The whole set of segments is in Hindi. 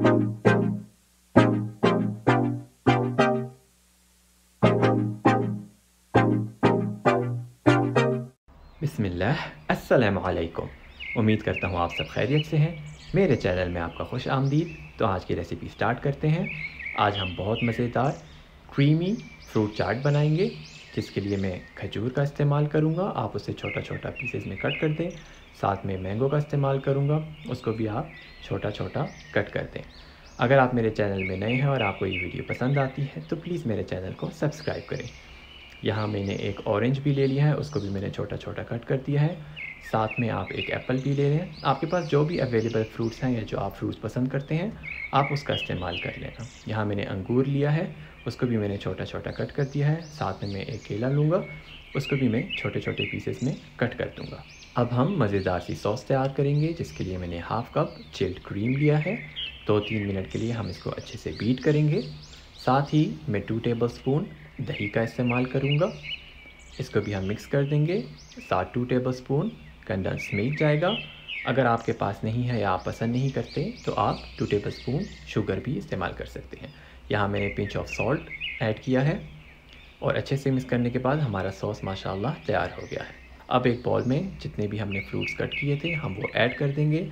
बिस्मिल्लाह अलैकुम। उम्मीद करता हूँ आप सब खैरियत से हैं। मेरे चैनल में आपका खुश आमदीद। तो आज की रेसिपी स्टार्ट करते हैं। आज हम बहुत मज़ेदार, क्रीमी फ्रूट चाट बनाएँगे। जिसके लिए मैं खजूर का इस्तेमाल करूँगा? आप उसे छोटा छोटा पीसेस में कट कर दें। साथ में मैंगो का इस्तेमाल करूँगा। उसको भी आप छोटा छोटा कट कर दें। अगर आप मेरे चैनल में नए हैं और आपको ये वीडियो पसंद आती है तो प्लीज़ मेरे चैनल को सब्सक्राइब करें। यहाँ मैंने एक ऑरेंज भी ले लिया है, उसको भी मैंने छोटा छोटा कट कर दिया है। साथ में आप एक एप्पल भी ले लें। आपके पास जो भी अवेलेबल फ्रूट्स हैं या जो आप फ्रूट्स पसंद करते हैं, आप उसका इस्तेमाल कर लेना। यहाँ मैंने अंगूर लिया है, उसको भी मैंने छोटा छोटा कट कर दिया है। साथ में मैं एक केला लूँगा, उसको भी मैं छोटे छोटे पीसेस में कट कर दूँगा। अब हम मज़ेदार सी सॉस तैयार करेंगे, जिसके लिए मैंने हाफ़ कप चिल्ड क्रीम लिया है। दो तीन मिनट के लिए हम इसको अच्छे से बीट करेंगे। साथ ही मैं टू टेबल स्पून दही का इस्तेमाल करूँगा इसको भी हम मिक्स कर देंगे साथ two tablespoon condense milk जाएगा अगर आपके पास नहीं है या आप पसंद नहीं करते तो आप टू टेबल स्पून शुगर भी इस्तेमाल कर सकते हैं यहाँ मैंने पिंच ऑफ सॉल्ट ऐड किया है और अच्छे से मिक्स करने के बाद हमारा सॉस माशाल्लाह तैयार हो गया है अब एक बॉल में जितने भी हमने फ्रूट्स कट किए थे हम वो ऐड कर देंगे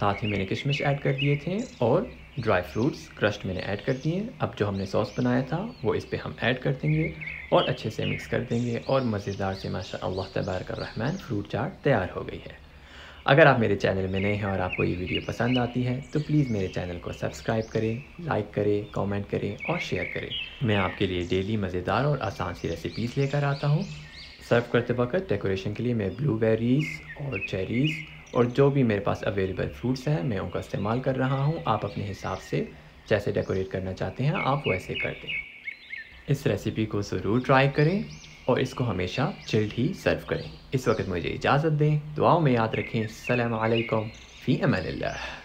साथ ही मैंने किशमिश ऐड कर दिए थे और ड्राई फ्रूट्स क्रश्ड मैंने ऐड कर दिए अब जो हमने सॉस बनाया था वो इस पर हम ऐड कर देंगे और अच्छे से मिक्स कर देंगे और मज़ेदार से माशा अल्लाह तबारक रहमान फ्रूट चाट तैयार हो गई है अगर आप मेरे चैनल में नए हैं और आपको ये वीडियो पसंद आती है तो प्लीज़ मेरे चैनल को सब्सक्राइब करें, लाइक करें, कमेंट करें और शेयर करें। मैं आपके लिए डेली मज़ेदार और आसान सी रेसिपीज़ लेकर आता हूँ। सर्व करते वक्त डेकोरेशन के लिए मैं ब्लूबेरीज़ और चेरीज़ और जो भी मेरे पास अवेलेबल फ्रूट्स हैं, मैं उनका इस्तेमाल कर रहा हूँ। आप अपने हिसाब से जैसे डेकोरेट करना चाहते हैं, आप वैसे कर दें। इस रेसिपी को ज़रूर ट्राई करें। और इसको हमेशा चिल्ड ही सर्व करें। इस वक्त मुझे इजाज़त दें, दुआओं में याद रखें। सलामकुम फ़ी अमान